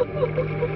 Ha ha ha ha!